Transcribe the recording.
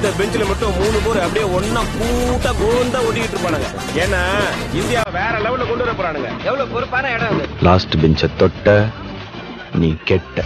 இந்த பெஞ்சில மட்டும் மூணு பேர் அப்படியே ஒன்னா கூட்டா கோந்தா ஓட்டிக்கிட்டு இருப்பானுங்க. ஏன்னா இந்தியா வேற லெவல்ல கொண்டு வர போறானுங்க. எவ்வளவு பொறுப்பான இடம் லாஸ்ட் பெஞ்ச தொட்ட நீ கெட்ட.